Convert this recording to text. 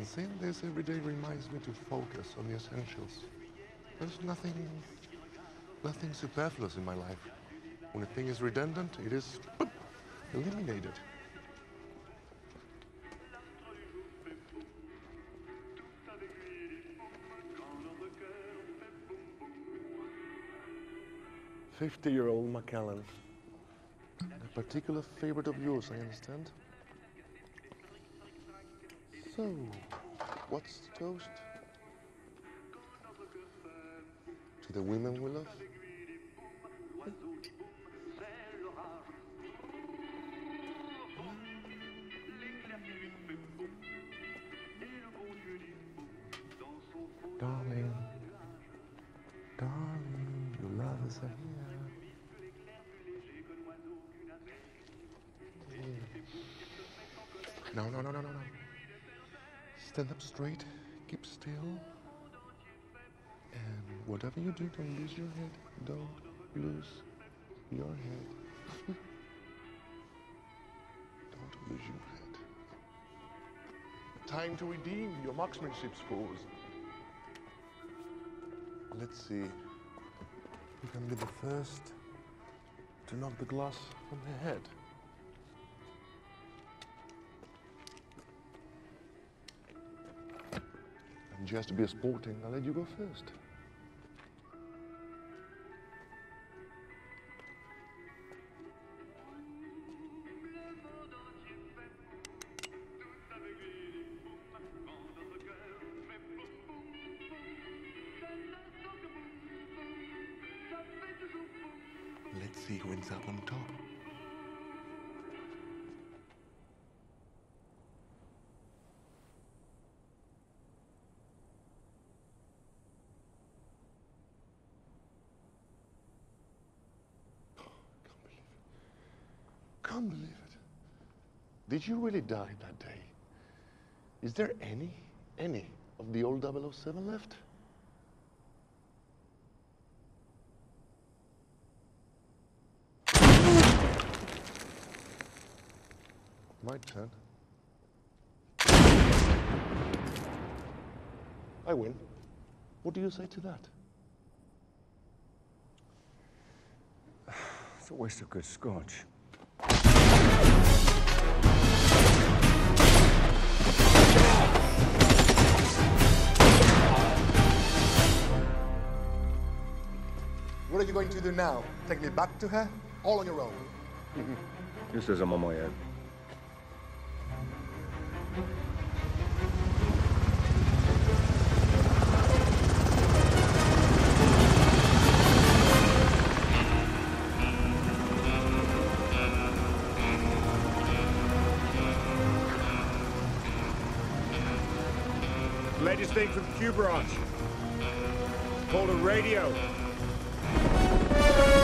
And seeing this every day reminds me to focus on the essentials. There's nothing, nothing superfluous in my life. When a thing is redundant, it is eliminated. Fifty-year-old Macallan. A particular favorite of yours, I understand. So, what's the toast? To the women we love? Darling, darling, your love is here. No, no, no, no, no, no. Stand up straight, keep still. And whatever you do, don't lose your head. Don't lose your head. don't lose your head. Time to redeem your marksmanship scores. Let's see. Who can be the first to knock the glass on the head? Just to be a sporting, I'll let you go first. Let's see who ends up on top. Can't believe it. Did you really die that day? Is there any, any of the old 007 left? My turn. I win. What do you say to that? It's a waste of good scotch. What are you going to do now? Take me back to her? All on your own. Just as I'm on my own. Latest thing from Q Branch. Called a radio. Thank you.